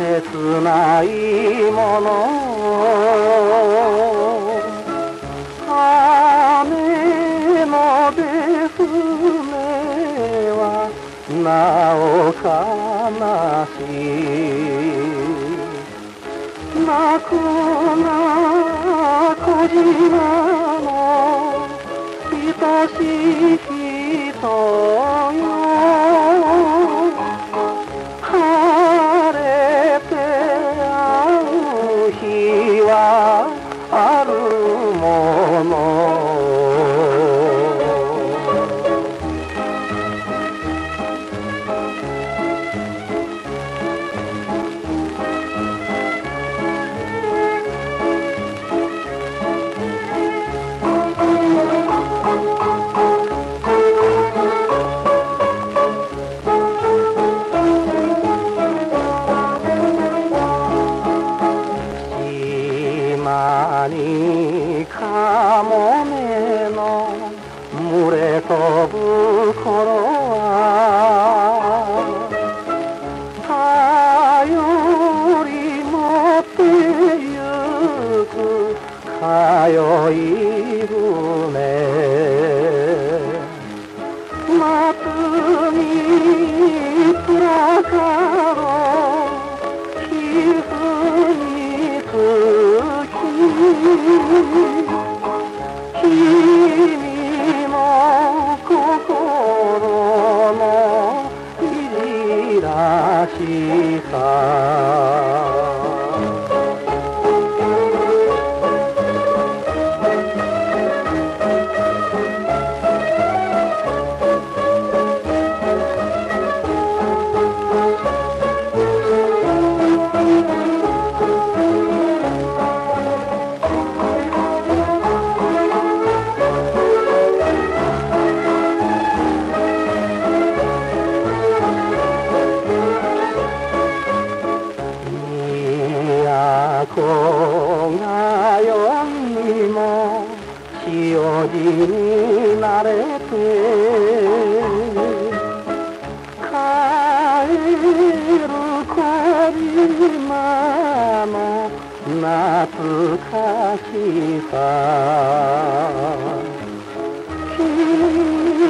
切ないもの。雨のですはなお悲しい。泣くな小島の愛しい人もにカモメの群れ飛ぶ頃は頼り持ってゆく通い船らし都が世にも潮路になれて帰る小島の懐かしさ。君